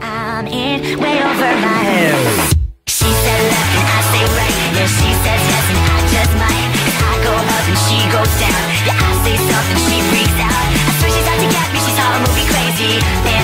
I'm in way over my head. She said left and I say right. Yeah, she says yes and I just might. Cause I go up and she goes down. Yeah, I say something, she freaks out. I swear she's out to get me, she's all movie crazy.